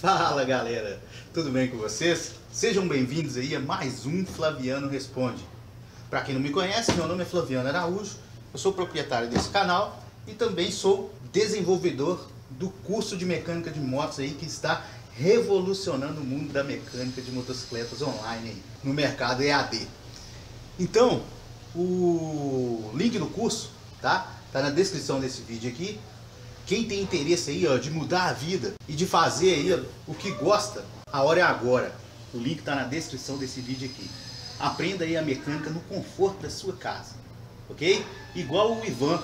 Fala galera, tudo bem com vocês? Sejam bem-vindos aí a mais um Flaviano Responde. Para quem não me conhece, meu nome é Flaviano Araújo, eu sou proprietário desse canal e também sou desenvolvedor do curso de mecânica de motos aí que está revolucionando o mundo da mecânica de motocicletas online aí, no mercado EAD. Então, o link do curso, tá? Tá na descrição desse vídeo aqui. Quem tem interesse aí, ó, de mudar a vida e de fazer aí o que gosta, a hora é agora. O link tá na descrição desse vídeo aqui. Aprenda aí a mecânica no conforto da sua casa, ok? Igual o Ivan,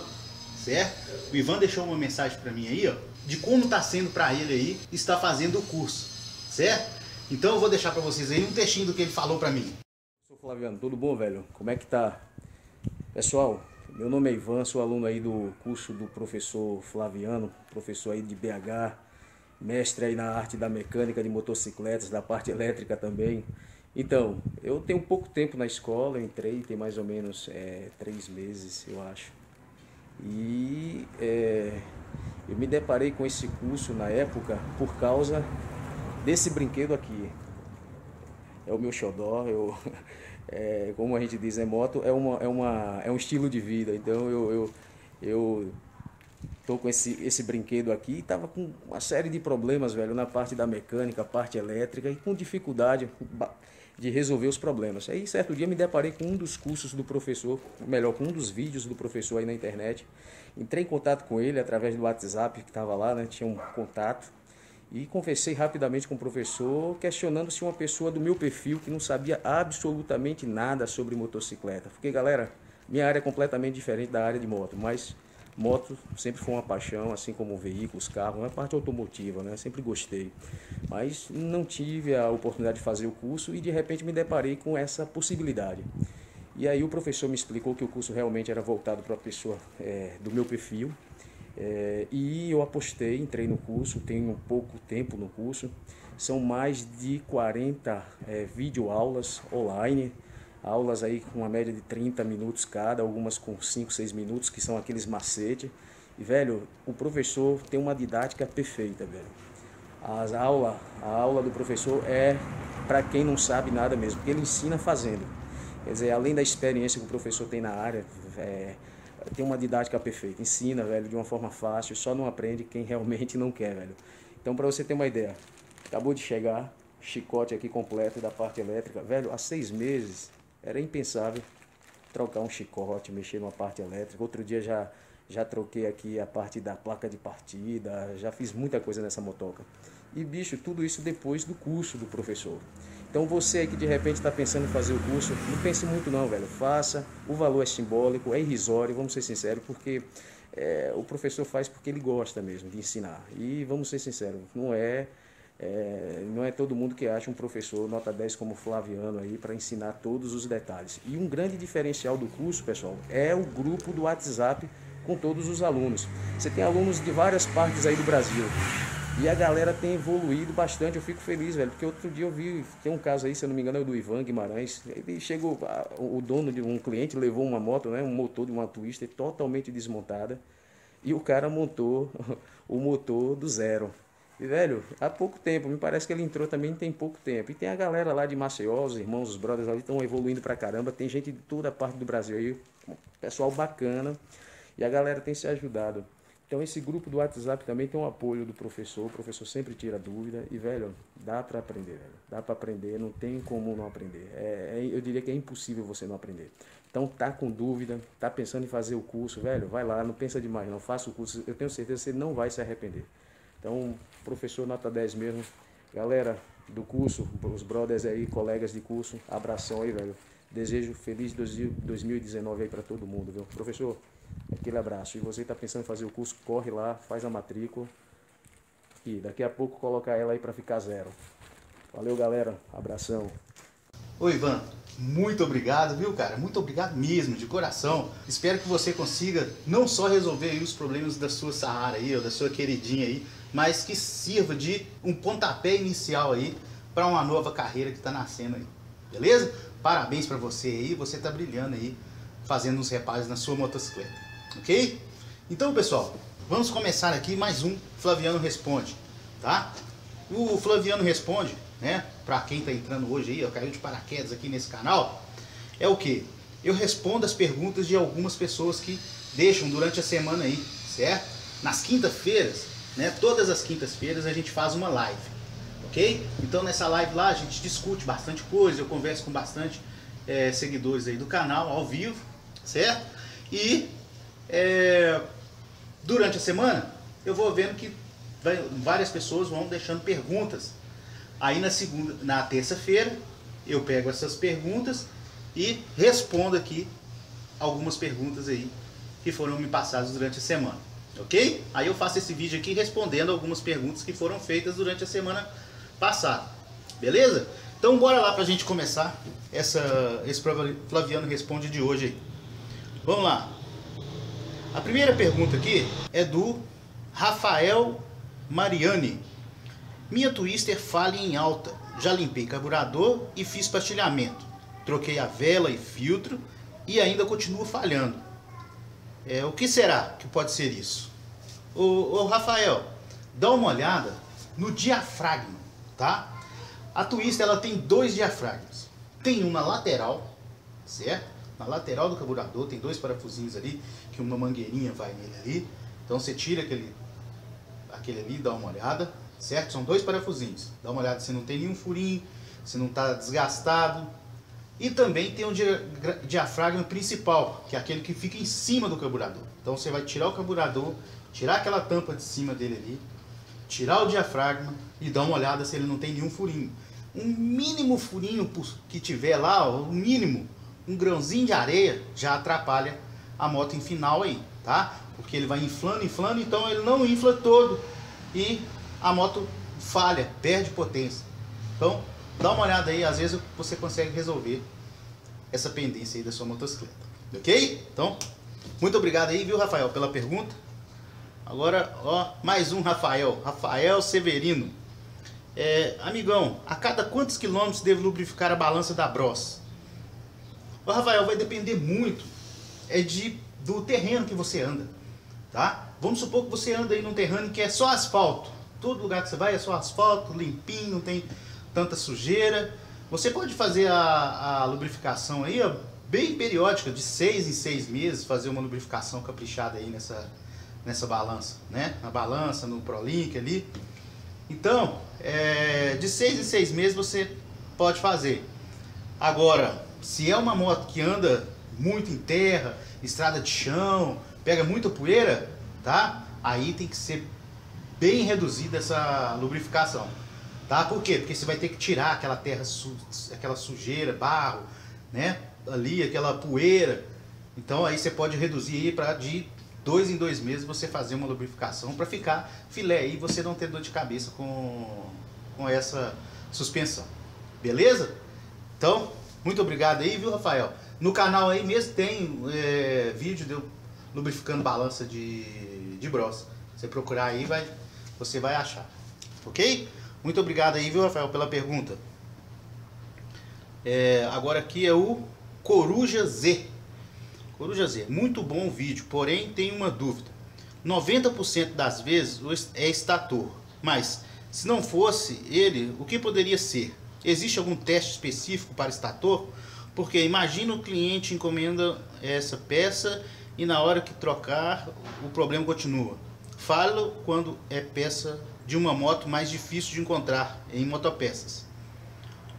certo? O Ivan deixou uma mensagem para mim aí, ó, de como tá sendo para ele aí estar fazendo o curso, certo? Então eu vou deixar para vocês aí um textinho do que ele falou para mim. Sou Flaviano, tudo bom, velho? Como é que tá? Pessoal, meu nome é Ivan, sou aluno aí do curso do professor Flaviano, professor aí de BH, mestre aí na arte da mecânica de motocicletas, da parte elétrica também. Então, eu tenho pouco tempo na escola, entrei tem mais ou menos é, três meses, eu acho. E é, eu me deparei com esse curso na época por causa desse brinquedo aqui. É o meu xodó, eu é, como a gente diz, é moto é, uma, é, uma, é um estilo de vida. Então eu, eu, eu tô com esse, esse brinquedo aqui e tava com uma série de problemas, velho, na parte da mecânica, parte elétrica e com dificuldade de resolver os problemas. Aí certo dia me deparei com um dos cursos do professor, melhor, com um dos vídeos do professor aí na internet. Entrei em contato com ele através do WhatsApp que estava lá, né? Tinha um contato e conversei rapidamente com o professor, questionando se uma pessoa do meu perfil que não sabia absolutamente nada sobre motocicleta. Porque, galera, minha área é completamente diferente da área de moto, mas moto sempre foi uma paixão, assim como veículos, carros, uma parte automotiva, né? Sempre gostei. Mas não tive a oportunidade de fazer o curso e de repente me deparei com essa possibilidade. E aí o professor me explicou que o curso realmente era voltado para a pessoa é, do meu perfil, é, e eu apostei, entrei no curso, tenho pouco tempo no curso, são mais de 40 é, videoaulas online, aulas aí com uma média de 30 minutos cada, algumas com 5, 6 minutos, que são aqueles macetes. E, velho, o professor tem uma didática perfeita, velho. As aula, a aula do professor é para quem não sabe nada mesmo, porque ele ensina fazendo. Quer dizer, além da experiência que o professor tem na área, é, tem uma didática perfeita, ensina, velho, de uma forma fácil, só não aprende quem realmente não quer, velho. Então, para você ter uma ideia, acabou de chegar, chicote aqui completo da parte elétrica, velho, há seis meses era impensável trocar um chicote, mexer numa parte elétrica. Outro dia já já troquei aqui a parte da placa de partida, já fiz muita coisa nessa motoca. E bicho, tudo isso depois do curso do professor. Então você aí que de repente está pensando em fazer o curso, não pense muito não, velho. Faça, o valor é simbólico, é irrisório, vamos ser sinceros, porque é, o professor faz porque ele gosta mesmo de ensinar. E vamos ser sinceros, não é, é, não é todo mundo que acha um professor nota 10 como Flaviano aí para ensinar todos os detalhes. E um grande diferencial do curso, pessoal, é o grupo do WhatsApp com todos os alunos. Você tem alunos de várias partes aí do Brasil. E a galera tem evoluído bastante, eu fico feliz, velho, porque outro dia eu vi, tem um caso aí, se eu não me engano, é o do Ivan Guimarães. Ele chegou, o dono de um cliente levou uma moto, né, um motor de uma Twister totalmente desmontada, e o cara montou o motor do zero. E, velho, há pouco tempo, me parece que ele entrou também tem pouco tempo. E tem a galera lá de Maceió, os irmãos, os brothers ali estão evoluindo pra caramba. Tem gente de toda a parte do Brasil aí, pessoal bacana. E a galera tem se ajudado. Então esse grupo do WhatsApp também tem um apoio do professor, o professor sempre tira dúvida e, velho, dá para aprender, velho. dá para aprender, não tem como não aprender. É, é, eu diria que é impossível você não aprender. Então tá com dúvida, tá pensando em fazer o curso, velho, vai lá, não pensa demais não, faça o curso, eu tenho certeza que você não vai se arrepender. Então, professor nota 10 mesmo, galera do curso, os brothers aí, colegas de curso, abração aí, velho. Desejo feliz 2019 aí para todo mundo, viu? Professor, Aquele abraço. E você está pensando em fazer o curso, corre lá, faz a matrícula. E daqui a pouco colocar ela aí para ficar zero. Valeu, galera. Abração. Oi, Ivan. Muito obrigado, viu, cara? Muito obrigado mesmo, de coração. Espero que você consiga não só resolver os problemas da sua Sahara aí, ou da sua queridinha aí, mas que sirva de um pontapé inicial aí para uma nova carreira que está nascendo aí. Beleza? Parabéns para você aí, você está brilhando aí, fazendo os reparos na sua motocicleta ok? Então, pessoal, vamos começar aqui mais um Flaviano Responde, tá? o Flaviano responde, né? Para quem está entrando hoje aí, ó, caiu de paraquedas aqui nesse canal, é o que? Eu respondo as perguntas de algumas pessoas que deixam durante a semana aí, certo? Nas quintas-feiras, né? Todas as quintas-feiras a gente faz uma live, ok? Então nessa live lá a gente discute bastante coisa, eu converso com bastante é, seguidores aí do canal ao vivo, certo? E é, durante a semana eu vou vendo que várias pessoas vão deixando perguntas. Aí na segunda, na terça-feira, eu pego essas perguntas e respondo aqui algumas perguntas aí que foram me passadas durante a semana. Ok? Aí eu faço esse vídeo aqui respondendo algumas perguntas que foram feitas durante a semana passada. Beleza? Então bora lá pra gente começar essa, esse Flaviano Responde de hoje aí. Vamos lá. A primeira pergunta aqui é do Rafael Mariani. Minha Twister falha em alta. Já limpei carburador e fiz pastilhamento. Troquei a vela e filtro e ainda continua falhando. É, o que será que pode ser isso? Ô, ô Rafael, dá uma olhada no diafragma, tá? A Twister ela tem dois diafragmas. Tem um na lateral, certo? Na lateral do carburador tem dois parafusinhos ali, que uma mangueirinha vai nele ali. Então você tira aquele aquele ali, dá uma olhada, certo? São dois parafusinhos. Dá uma olhada se não tem nenhum furinho, se não está desgastado. E também tem o diafragma principal, que é aquele que fica em cima do carburador. Então você vai tirar o carburador, tirar aquela tampa de cima dele ali, tirar o diafragma e dar uma olhada se ele não tem nenhum furinho. Um mínimo furinho que tiver lá, o mínimo, um grãozinho de areia, já atrapalha a moto em final aí, tá? Porque ele vai inflando, inflando, então ele não infla todo e a moto falha, perde potência. Então, dá uma olhada aí, às vezes você consegue resolver essa pendência aí da sua motocicleta. Ok? Então, muito obrigado aí, viu, Rafael, pela pergunta. Agora, ó, mais um Rafael, Rafael Severino. É, amigão, a cada quantos quilômetros devo lubrificar a balança da Bros? O Rafael, vai depender muito é de, do terreno que você anda, tá? Vamos supor que você anda aí num terreno que é só asfalto. Todo lugar que você vai é só asfalto, limpinho, não tem tanta sujeira. Você pode fazer a, a lubrificação aí, ó, bem periódica, de seis em seis meses, fazer uma lubrificação caprichada aí nessa, nessa balança, né? Na balança, no ProLink ali. Então, é, de seis em seis meses você pode fazer. Agora, se é uma moto que anda muito em terra, estrada de chão, pega muita poeira, tá? Aí tem que ser bem reduzida essa lubrificação, tá? Por quê? Porque você vai ter que tirar aquela terra, su aquela sujeira, barro, né? Ali, aquela poeira. Então aí você pode reduzir para de dois em dois meses você fazer uma lubrificação para ficar filé e você não ter dor de cabeça com, com essa suspensão. Beleza? Então, muito obrigado aí, viu, Rafael? No canal aí mesmo tem é, vídeo de eu lubrificando balança de, de bros. Você procurar aí, vai, você vai achar. Ok? Muito obrigado aí, viu, Rafael, pela pergunta. É, agora aqui é o Coruja Z. Coruja Z, muito bom o vídeo, porém tem uma dúvida. 90% das vezes é estator, mas se não fosse ele, o que poderia ser? Existe algum teste específico para estator? Porque imagina o cliente encomenda essa peça e na hora que trocar o problema continua. Falo quando é peça de uma moto mais difícil de encontrar em motopeças.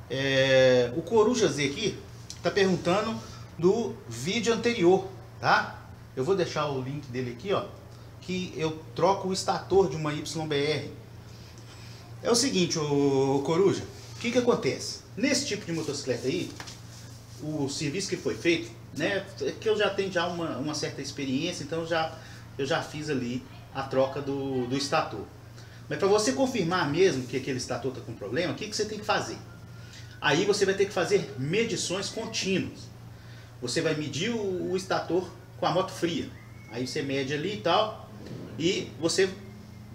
É, o Coruja Z aqui está perguntando do vídeo anterior, tá? Eu vou deixar o link dele aqui, ó, que eu troco o estator de uma YBR. É o seguinte, o Coruja, o que que acontece? Nesse tipo de motocicleta aí, o serviço que foi feito, né, é que eu já tenho já uma, uma certa experiência, então já, eu já fiz ali a troca do, do estator. Mas para você confirmar mesmo que aquele estator está com problema, o que, que você tem que fazer? Aí você vai ter que fazer medições contínuas. Você vai medir o, o estator com a moto fria. Aí você mede ali e tal, e você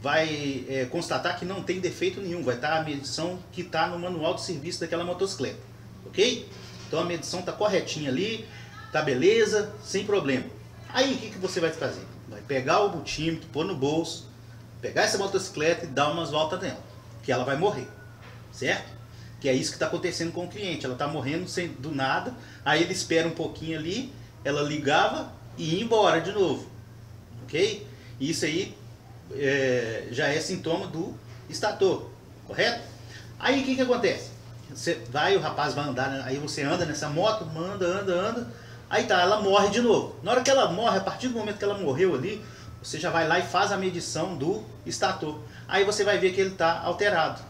vai é, constatar que não tem defeito nenhum. Vai estar a medição que está no manual de serviço daquela motocicleta. Ok? Então a medição está corretinha ali, tá beleza, sem problema. Aí o que, que você vai fazer? Vai pegar o butímetro, pôr no bolso, pegar essa motocicleta e dar umas voltas nela. que ela vai morrer, certo? Que é isso que está acontecendo com o cliente. Ela está morrendo sem, do nada, aí ele espera um pouquinho ali, ela ligava e ia embora de novo, ok? Isso aí é, já é sintoma do estator, correto? Aí o que, que acontece? Você vai, o rapaz vai andar, aí você anda nessa moto, anda, anda, anda, aí tá, ela morre de novo. Na hora que ela morre, a partir do momento que ela morreu ali, você já vai lá e faz a medição do estator. Aí você vai ver que ele está alterado.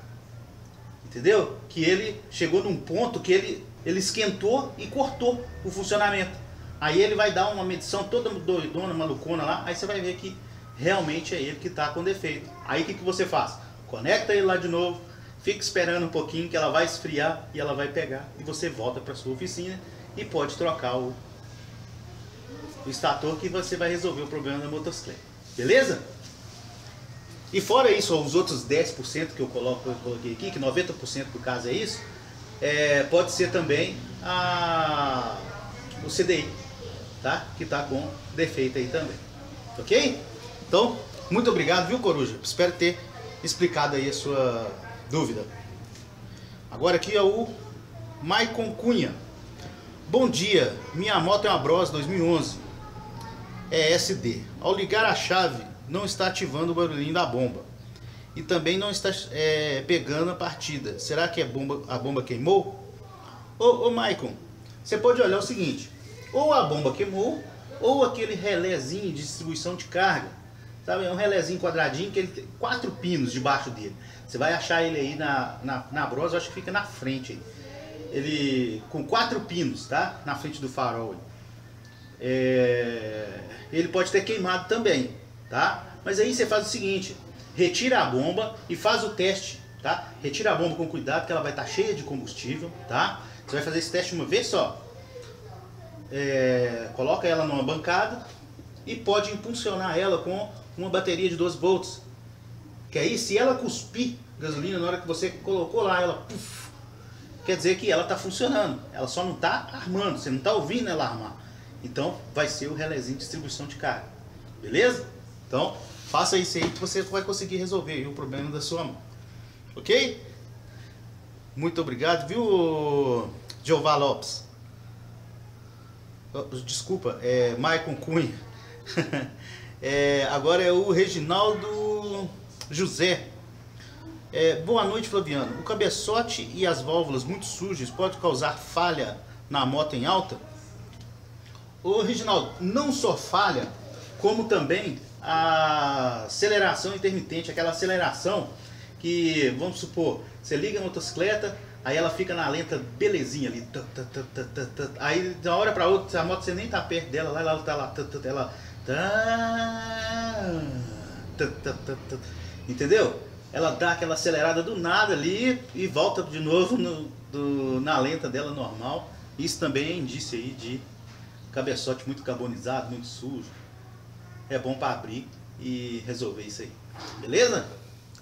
Entendeu? Que ele chegou num ponto que ele, ele esquentou e cortou o funcionamento. Aí ele vai dar uma medição toda doidona, malucona lá, aí você vai ver que realmente é ele que está com defeito. Aí o que, que você faz? Conecta ele lá de novo, fica esperando um pouquinho que ela vai esfriar e ela vai pegar e você volta para sua oficina e pode trocar o, o estator que você vai resolver o problema da motocicleta. Beleza? E fora isso, os outros 10% que eu, coloco, eu coloquei aqui, que 90% do caso é isso, é, pode ser também a, o CDI, tá? Que está com defeito aí também. Ok? Então, muito obrigado, viu, Coruja? Espero ter explicado aí a sua dúvida. Agora aqui é o Maicon Cunha. Bom dia, minha moto é uma Bros 2011. É SD. Ao ligar a chave, não está ativando o barulhinho da bomba. E também não está é, pegando a partida. Será que a bomba, a bomba queimou? Ô, ô Maicon, você pode olhar o seguinte. Ou a bomba queimou, ou aquele relézinho de distribuição de carga Sabe, é um relézinho quadradinho que ele tem quatro pinos debaixo dele. Você vai achar ele aí na, na, na brosa, acho que fica na frente aí. Ele com quatro pinos, tá? Na frente do farol. É, ele pode ter queimado também, tá? Mas aí você faz o seguinte, retira a bomba e faz o teste, tá? Retira a bomba com cuidado que ela vai estar tá cheia de combustível, tá? Você vai fazer esse teste uma vez só. É, coloca ela numa bancada e pode impulsionar ela com uma bateria de 12 volts. Que aí se ela cuspir gasolina na hora que você colocou lá, ela puff, quer dizer que ela está funcionando. Ela só não está armando, você não está ouvindo ela armar. Então vai ser o relézinho de distribuição de carga. Beleza? Então faça isso aí que você vai conseguir resolver o problema da sua mão. Ok? Muito obrigado, viu, Jeová Lopes? Oh, desculpa, é Maicon Cunha. É, agora é o Reginaldo José. É, boa noite, Flaviano. O cabeçote e as válvulas muito sujas pode causar falha na moto em alta? Ô, Reginaldo, não só falha, como também a aceleração intermitente, aquela aceleração que, vamos supor, você liga a motocicleta, aí ela fica na lenta belezinha ali. Aí, de uma hora para outra, a moto você nem tá perto dela, lá ela tá lá, ela. Entendeu? Ela dá aquela acelerada do nada ali e volta de novo no, do, na lenta dela normal. Isso também é indício aí de cabeçote muito carbonizado, muito sujo. É bom para abrir e resolver isso aí. Beleza?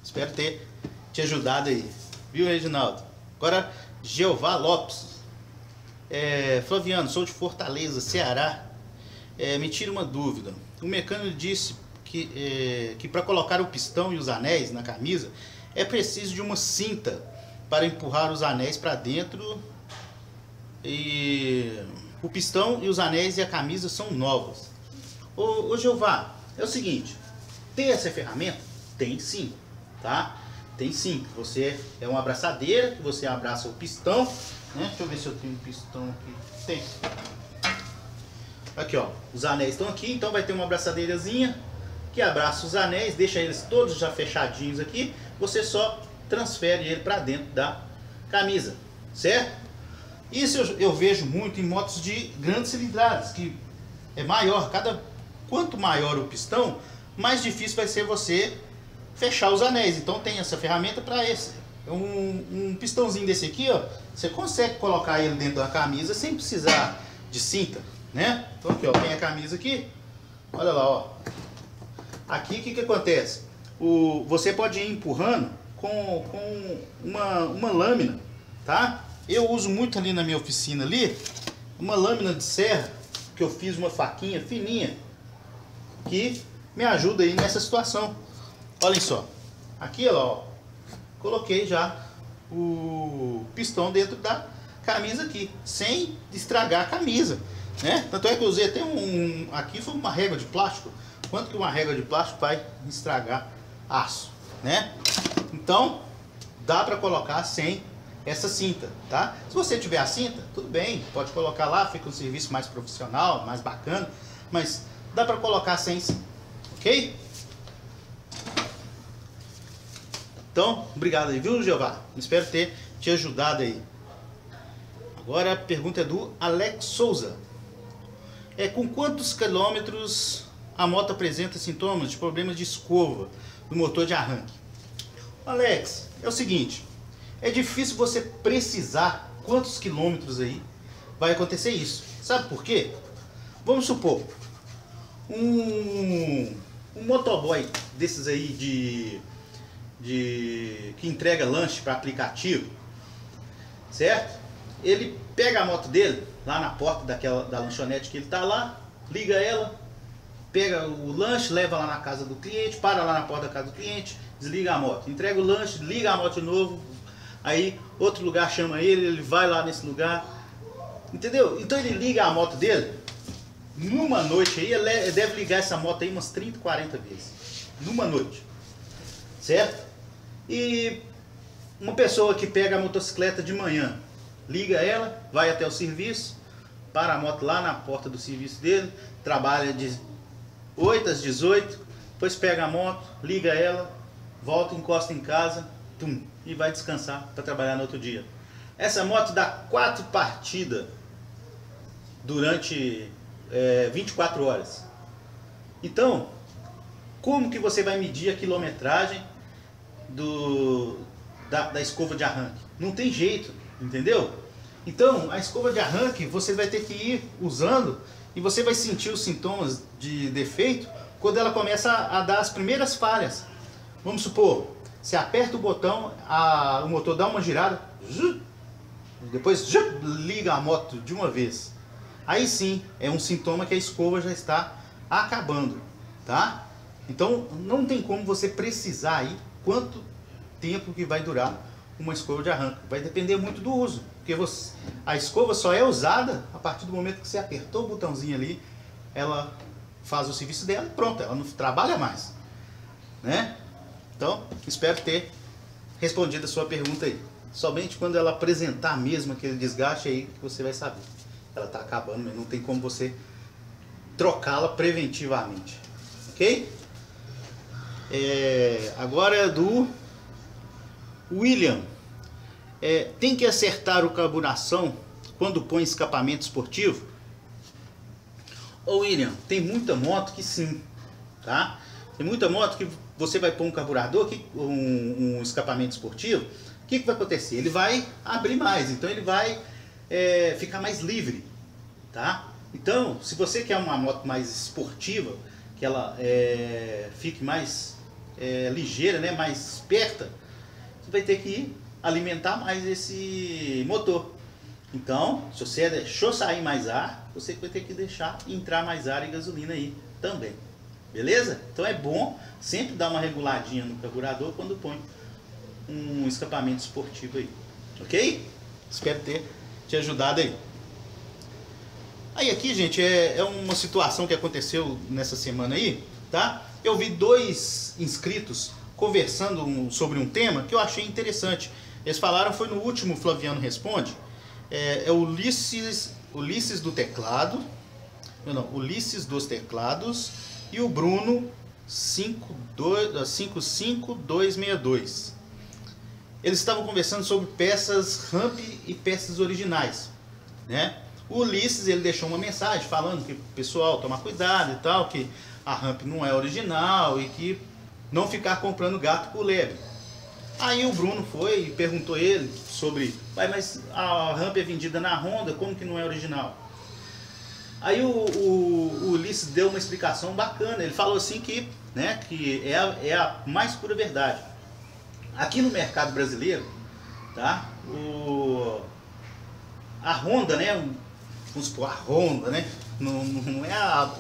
Espero ter te ajudado aí. Viu, Reginaldo? Agora, Jeová Lopes. É, Flaviano, sou de Fortaleza, Ceará. É, me tira uma dúvida. O mecânico disse que, é, que para colocar o pistão e os anéis na camisa é preciso de uma cinta para empurrar os anéis para dentro. E o pistão e os anéis e a camisa são novos. Ô, ô Jeová, é o seguinte: tem essa ferramenta? Tem sim, tá? Tem sim. Você é uma abraçadeira que você abraça o pistão. Né? Deixa eu ver se eu tenho um pistão aqui. Tem. Aqui, ó, os anéis estão aqui, então vai ter uma abraçadeirazinha que abraça os anéis, deixa eles todos já fechadinhos aqui. Você só transfere ele para dentro da camisa, certo? Isso eu, eu, vejo muito em motos de grandes cilindradas, que é maior, cada quanto maior o pistão, mais difícil vai ser você fechar os anéis. Então tem essa ferramenta para esse. Um, um pistãozinho desse aqui, ó, você consegue colocar ele dentro da camisa sem precisar de cinta né? Então aqui, ó, tem a camisa aqui. Olha lá, ó. Aqui o que, que acontece? O, você pode ir empurrando com, com uma, uma lâmina, tá? Eu uso muito ali na minha oficina ali, uma lâmina de serra, que eu fiz uma faquinha fininha, que me ajuda aí nessa situação. Olhem só, aqui ó, coloquei já o pistão dentro da camisa aqui, sem estragar a camisa, né? Tanto é que eu usei até um, aqui foi uma régua de plástico, quanto que uma régua de plástico vai estragar aço, né? Então, dá para colocar sem essa cinta, tá? Se você tiver a cinta, tudo bem, pode colocar lá, fica um serviço mais profissional, mais bacana, mas dá para colocar sem, ok? Então, obrigado aí, viu, Jeová? Espero ter te ajudado aí. Agora a pergunta é do Alex Souza. É com quantos quilômetros a moto apresenta sintomas de problemas de escova no motor de arranque? Alex, é o seguinte, é difícil você precisar quantos quilômetros aí vai acontecer isso. Sabe por quê? Vamos supor, um, um motoboy desses aí de, de que entrega lanche para aplicativo, certo? Ele pega a moto dele lá na porta daquela da lanchonete que ele tá lá, liga ela, pega o lanche, leva lá na casa do cliente, para lá na porta da casa do cliente, desliga a moto, entrega o lanche, liga a moto de novo, aí outro lugar chama ele, ele vai lá nesse lugar, entendeu? Então ele liga a moto dele, numa noite aí, ele deve ligar essa moto aí umas 30, 40 vezes, numa noite, certo? E uma pessoa que pega a motocicleta de manhã, liga ela, vai até o serviço, para a moto lá na porta do serviço dele, trabalha de 8 às 18, depois pega a moto, liga ela, volta, encosta em casa, tum, e vai descansar para trabalhar no outro dia. Essa moto dá quatro partidas durante é, 24 horas. Então, como que você vai medir a quilometragem do, da, da escova de arranque? Não tem jeito, entendeu? Então, a escova de arranque você vai ter que ir usando e você vai sentir os sintomas de defeito quando ela começa a dar as primeiras falhas. Vamos supor, você aperta o botão, a, o motor dá uma girada, depois liga a moto de uma vez. Aí sim, é um sintoma que a escova já está acabando, tá? Então, não tem como você precisar aí quanto tempo que vai durar uma escova de arranque. Vai depender muito do uso, porque você, a escova só é usada a partir do momento que você apertou o botãozinho ali, ela faz o serviço dela e pronto, ela não trabalha mais, né? Então, espero ter respondido a sua pergunta aí. Somente quando ela apresentar mesmo aquele desgaste aí que você vai saber. Ela está acabando, mas não tem como você trocá-la preventivamente. Ok? É, agora é do William. É, tem que acertar o carburação quando põe escapamento esportivo? Ô William, tem muita moto que sim, tá? Tem muita moto que você vai pôr um carburador, que, um, um escapamento esportivo, o que, que vai acontecer? Ele vai abrir mais, então ele vai é, ficar mais livre, tá? Então, se você quer uma moto mais esportiva, que ela é, fique mais é, ligeira, né, mais esperta, você vai ter que alimentar mais esse motor. Então, se você deixou sair mais ar, você vai ter que deixar entrar mais ar e gasolina aí também. Beleza? Então é bom sempre dar uma reguladinha no carburador quando põe um escapamento esportivo aí. Ok? Espero ter te ajudado aí. Aí aqui, gente, é, é uma situação que aconteceu nessa semana aí, tá? Eu vi dois inscritos conversando sobre um tema que eu achei interessante. Eles falaram, foi no último Flaviano Responde, é, é Ulisses, Ulisses do Teclado, não, não, Ulisses dos Teclados e o Bruno 55262. Eles estavam conversando sobre peças ramp e peças originais, né? O Ulisses ele deixou uma mensagem falando que pessoal tomar cuidado e tal, que a ramp não é original e que não ficar comprando gato por lebre. Aí o Bruno foi e perguntou ele sobre, mas a ramp é vendida na Honda, como que não é original? Aí o, o, o, Ulisses deu uma explicação bacana. Ele falou assim que, né, que é a, é a mais pura verdade. Aqui no mercado brasileiro, tá? O, a Honda, né? Vamos supor, a Honda, né? Não, não é a,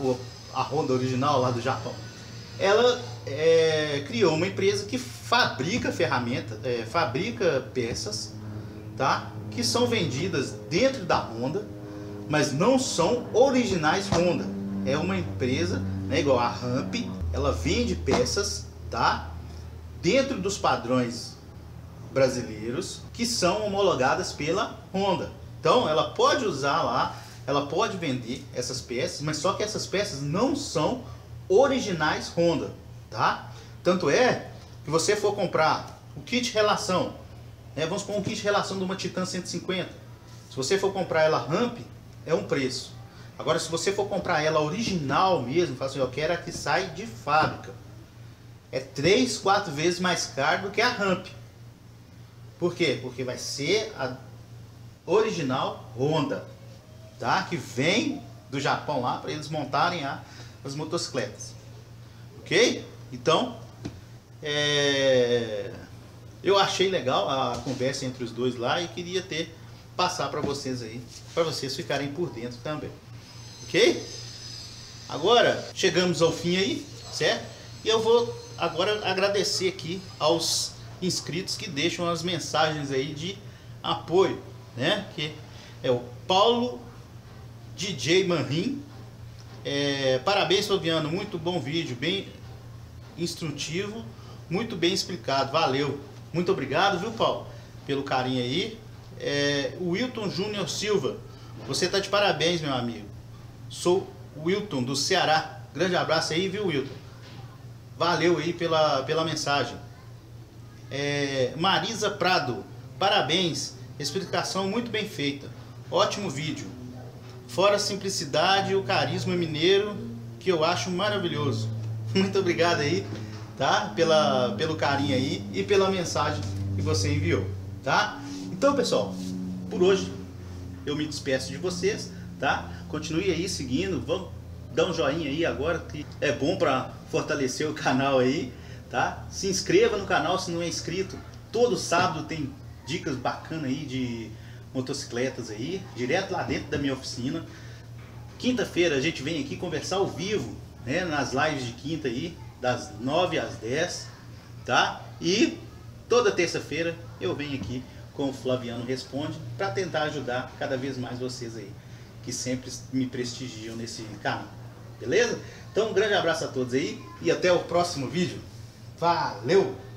a Honda original lá do Japão. Ela é, criou uma empresa que fabrica ferramentas, é, fabrica peças, tá? Que são vendidas dentro da Honda, mas não são originais Honda. É uma empresa, né, igual a Ramp, ela vende peças, tá? Dentro dos padrões brasileiros que são homologadas pela Honda. Então, ela pode usar lá, ela pode vender essas peças, mas só que essas peças não são originais Honda, tá? Tanto é que você for comprar o kit relação, né, vamos pôr um kit relação de uma Titan 150. Se você for comprar ela ramp, é um preço. Agora, se você for comprar ela original mesmo, fala assim, eu quero a que sai de fábrica. É 3, 4 vezes mais caro do que a ramp. Por quê? Porque vai ser a original Honda, tá? Que vem do Japão lá para eles montarem a as motocicletas. Ok? Então, é... eu achei legal a conversa entre os dois lá e queria ter passar para vocês aí, para vocês ficarem por dentro também. Ok? Agora chegamos ao fim aí, certo? E eu vou agora agradecer aqui aos inscritos que deixam as mensagens aí de apoio, né? Que é o Paulo DJ Manrim, é, parabéns, Flaviano. Muito bom vídeo, bem instrutivo, muito bem explicado. Valeu. Muito obrigado, viu, Paulo, pelo carinho aí. É, Wilton Júnior Silva, você tá de parabéns, meu amigo. Sou Wilton do Ceará. Grande abraço aí, viu, Wilton? Valeu aí pela, pela mensagem. É, Marisa Prado, parabéns. Explicação muito bem feita. Ótimo vídeo. Fora a simplicidade e o carisma mineiro, que eu acho maravilhoso. Muito obrigado aí, tá? Pela, pelo carinho aí e pela mensagem que você enviou, tá? Então, pessoal, por hoje eu me despeço de vocês, tá? Continue aí seguindo, vamos dar um joinha aí agora, que é bom para fortalecer o canal aí, tá? Se inscreva no canal se não é inscrito. Todo sábado tem dicas bacanas aí de motocicletas aí, direto lá dentro da minha oficina. Quinta-feira a gente vem aqui conversar ao vivo, né, nas lives de quinta aí, das 9 às 10, tá? E toda terça-feira eu venho aqui com o Flaviano Responde para tentar ajudar cada vez mais vocês aí, que sempre me prestigiam nesse canal. Beleza? Então um grande abraço a todos aí e até o próximo vídeo. Valeu!